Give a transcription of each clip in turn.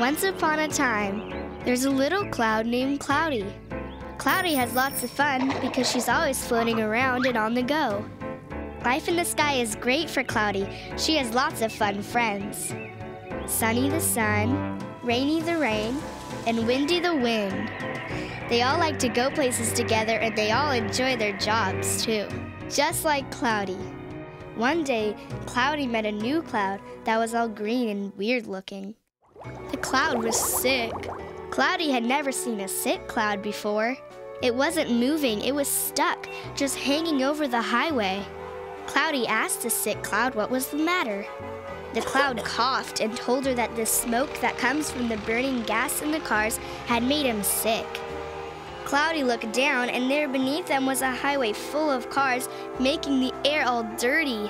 Once upon a time, there's a little cloud named Cloudy. Cloudy has lots of fun because she's always floating around and on the go. Life in the sky is great for Cloudy. She has lots of fun friends. Sunny the sun, Rainy the rain, and Windy the wind. They all like to go places together and they all enjoy their jobs too, just like Cloudy. One day, Cloudy met a new cloud that was all green and weird looking. The cloud was sick. Cloudy had never seen a sick cloud before. It wasn't moving, it was stuck, just hanging over the highway. Cloudy asked the sick cloud what was the matter. The cloud coughed and told her that the smoke that comes from the burning gas in the cars had made him sick. Cloudy looked down, and there beneath them was a highway full of cars, making the air all dirty.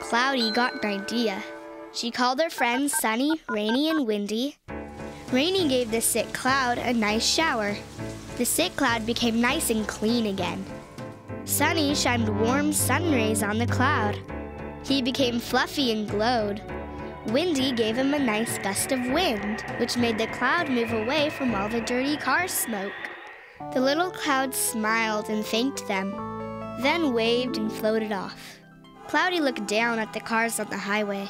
Cloudy got an idea. She called her friends Sunny, Rainy, and Windy. Rainy gave the sick cloud a nice shower. The sick cloud became nice and clean again. Sunny shined warm sun rays on the cloud. He became fluffy and glowed. Windy gave him a nice gust of wind, which made the cloud move away from all the dirty car smoke. The little cloud smiled and thanked them, then waved and floated off. Cloudy looked down at the cars on the highway.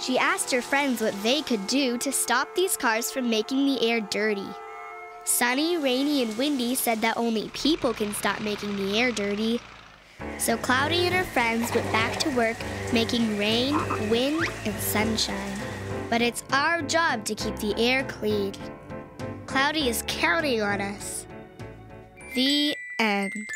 She asked her friends what they could do to stop these cars from making the air dirty. Sunny, Rainy, and Windy said that only people can stop making the air dirty. So Cloudy and her friends went back to work making rain, wind, and sunshine. But it's our job to keep the air clean. Cloudy is counting on us. The end.